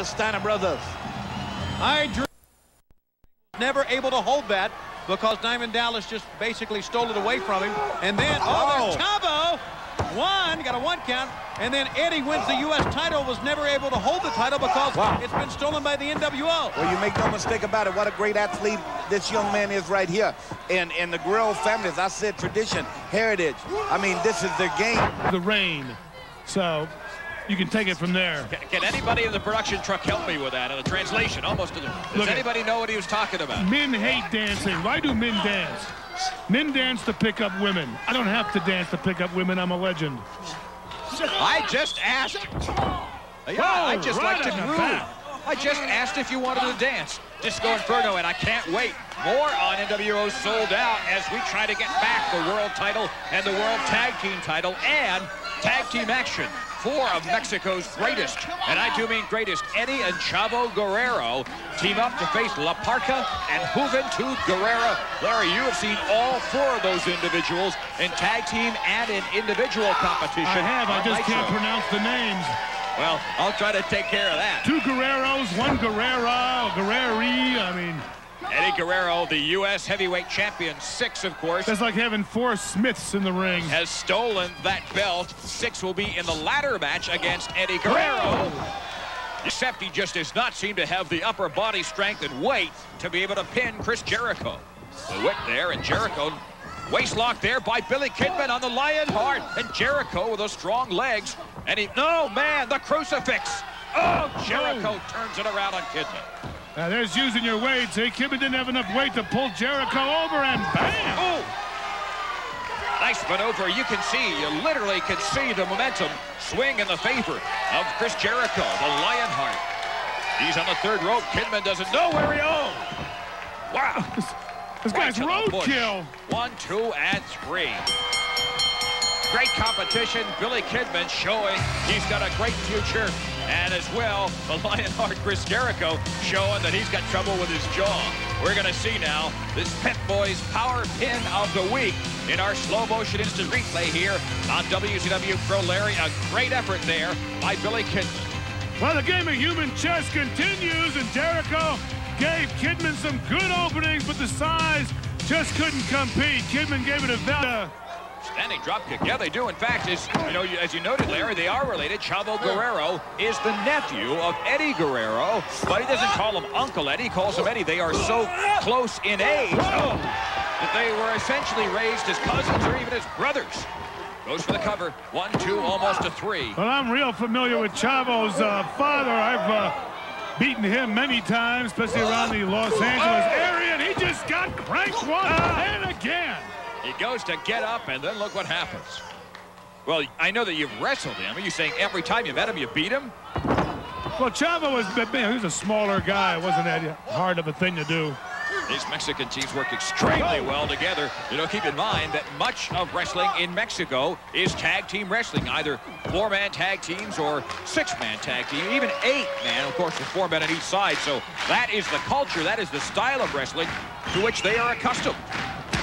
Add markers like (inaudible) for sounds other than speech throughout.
The Steiner brothers. I drew never able to hold that because Diamond Dallas just basically stole it away from him. And then, oh, there's oh. Chavo. One, got a one count. And then Eddie wins the U.S. title, was never able to hold the title because Wow. it's been stolen by the NWO. Well, you make no mistake about it. What a great athlete this young man is right here. And, and the Guerrero family, as I said, tradition, heritage. I mean, this is their game. the rain. So you can take it from there. Can, can anybody in the production truck help me with that? In the translation, almost. To the, does Look at- anybody know what he was talking about? Men hate dancing. Why do men dance? Men dance to pick up women. I don't have to dance to pick up women. I'm a legend. I just asked. Yeah, I just right like to groove. back. I just asked if you wanted to dance. Disco Inferno, and I can't wait. More on NWO Souled Out as we try to get back the world title and the world tag team title and tag team action. Four of Mexico's greatest, and I do mean greatest, Eddie and Chavo Guerrero team up to face La Parca and Juventud Guerrera. Larry, you have seen all four of those individuals in tag team and in individual competition. I have. I just can't pronounce the names. Well, I'll try to take care of that. Two Guerreros, one Guerrera, Guerreri. I mean, Eddie Guerrero, the U.S. heavyweight champion, six, of course, that's like having four Smiths in the ring. has stolen that belt. Syxx will be in the ladder match against Eddie Guerrero. Oh! Except he just does not seem to have the upper body strength and weight to be able to pin Chris Jericho. The whip there, and Jericho waist locked there by Billy Kidman on the Lionheart. And Jericho with those strong legs. And he, no, man, the crucifix. Oh, Jericho oh! turns it around on Kidman. Now there's using your weight. Hey, Kidman didn't have enough weight to pull Jericho over, and bam! Oh! Nice maneuver. You can see, you literally can see the momentum swing in the favor of Chris Jericho, the Lionheart. He's on the third rope. Kidman doesn't know where he owns. Wow. (laughs) This Right guy's roadkill. One, two, and three. Great competition. Billy Kidman showing he's got a great future. And as well, the Lionheart Chris Jericho showing that he's got trouble with his jaw. We're going to see now this Pep Boys Power Pin of the Week in our slow motion instant replay here on WCW Pro Larry. A great effort there by Billy Kidman. Well, the game of human chess continues, and Jericho gave Kidman some good openings, but the size just couldn't compete. Kidman gave it a val. Standing drop kick. Yeah, they do. In fact, as you know, as you noted, Larry, they are related. Chavo Guerrero is the nephew of Eddie Guerrero, but he doesn't call him Uncle Eddie. He calls him Eddie. They are so close in age that they were essentially raised as cousins or even as brothers. Goes for the cover. One, two, almost a three. Well, I'm real familiar with Chavo's uh, father. I've uh, beaten him many times, especially around the Los Angeles area, and he just got cranked one and again. He goes to get up, and then look what happens. Well, I know that you've wrestled him. Are you saying every time you met him, you beat him? Well, Chavo was, he was a smaller guy. It wasn't that hard of a thing to do. These Mexican teams work extremely well together. You know, keep in mind that much of wrestling in Mexico is tag team wrestling, either four-man tag teams or six-man tag team, even eight-man, of course, with four men on each side. So that is the culture, that is the style of wrestling to which they are accustomed.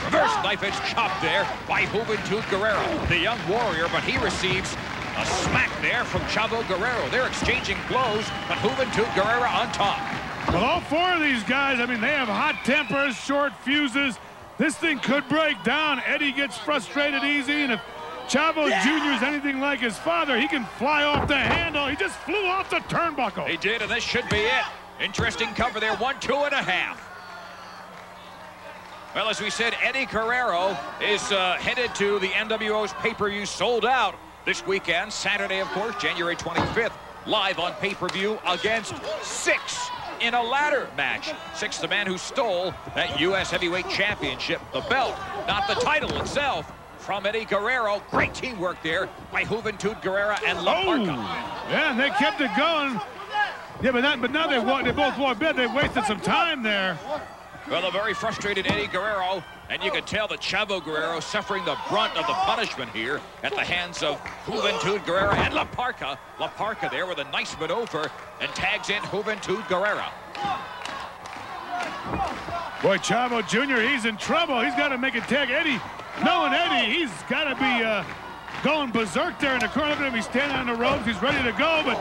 Reverse knife edge chop there by Juventud Guerrero, the young warrior, but he receives a smack there from Chavo Guerrero. They're exchanging blows, but Juventud Guerrero on top. Well, all four of these guys, I mean, they have hot tempers, short fuses. This thing could break down. Eddie gets frustrated easy, and if Chavo Jr. is anything like his father, he can fly off the handle. He just flew off the turnbuckle. He did, and this should be it. Interesting cover there, one, two and a half. Well, as we said, Eddie Guerrero is uh, headed to the NWO's pay-per-view Souled Out this weekend, Saturday, of course, January 25th, live on pay-per-view against Syxx in a ladder match. Syxx, the man who stole that U.S. Heavyweight Championship, the belt, not the title itself, from Eddie Guerrero. Great teamwork there by Juventud Guerrera and La Oh, yeah, and they kept it going. Yeah, but, that, but now they, they both wore bed. They wasted some time there. Well, a very frustrated Eddie Guerrero, and you can tell that Chavo Guerrero suffering the brunt of the punishment here at the hands of Juventud Guerrero and La Parca. La Parca there with a nice maneuver and tags in Juventud Guerrero. Boy, Chavo Jr., he's in trouble. He's got to make a tag. Eddie, knowing Eddie, he's got to be uh, going berserk there in the corner. Look at him. He's standing on the ropes. He's ready to go, but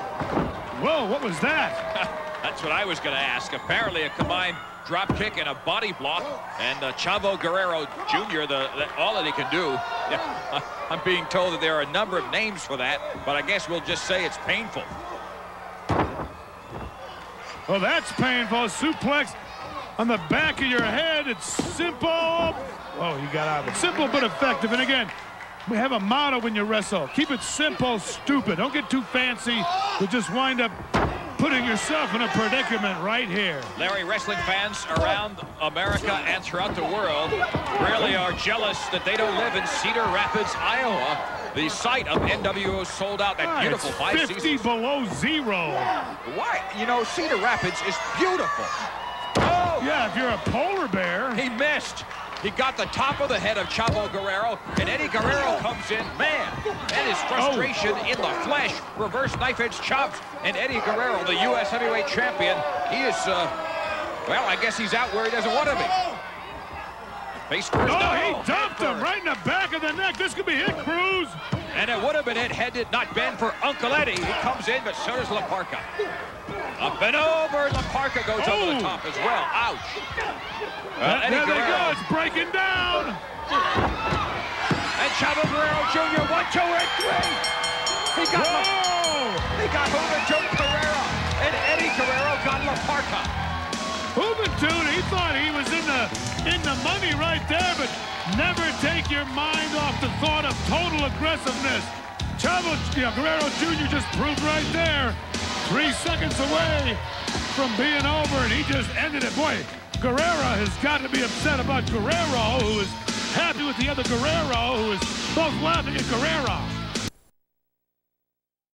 Whoa, what was that? (laughs) That's what I was going to ask. Apparently a combined drop kick and a body block. And uh, Chavo Guerrero Jr., the, the, all that he can do. (laughs) Yeah, I'm being told that there are a number of names for that, but I guess we'll just say it's painful. Well, that's painful. Suplex on the back of your head. It's simple. Oh, he got out of it. Simple but effective. And again, we have a motto when you wrestle. Keep it simple, stupid. Don't get too fancy. You just wind up putting yourself in a predicament right here. Larry, wrestling fans around America and throughout the world really are jealous that they don't live in Cedar Rapids, Iowa, the site of NWO Souled Out that Ah, beautiful it's five 50 seasons. below zero. Why? You know, Cedar Rapids is beautiful. Oh, Yeah, if you're a polar bear. he missed. He got the top of the head of Chavo Guerrero, and Eddie Guerrero comes in. Man, that is frustration in the flesh. Reverse knife edge chops, and Eddie Guerrero, the U.S. heavyweight champion, he is, uh, well, I guess he's out where he doesn't want to be. Face first. Oh, he no, dumped him right in the back of the neck. This could be it, Cruz. And it would have been it had it not been for Uncle Eddie. He comes in, but so does La Parca. Up and over, La Parca goes over the Oh. top as well. Ouch. Uh, uh, well, there Eddie they go. It's breaking down. and Chavo Guerrero Jr. One, two, and three. He got La, he got Juventud Guerrero, and Eddie Guerrero got La Parca. Juventud, he thought he was in the in the money right there, but never take your mind off the thought of total aggressiveness. Chavo Guerrero Jr. just proved right there, three seconds away from being over, and he just ended it. Boy, Guerrero has got to be upset about Guerrero, who is happy with the other Guerrero, who is both laughing at Guerrero.